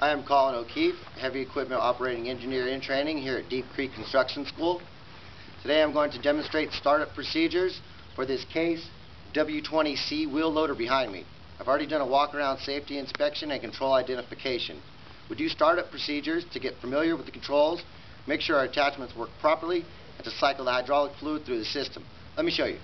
I am Colin O'Keefe, Heavy Equipment Operating Engineer in training here at Deep Creek Construction School. Today I'm going to demonstrate startup procedures for this Case W20C wheel loader behind me. I've already done a walk-around safety inspection and control identification. We do startup procedures to get familiar with the controls, make sure our attachments work properly, and to cycle the hydraulic fluid through the system. Let me show you.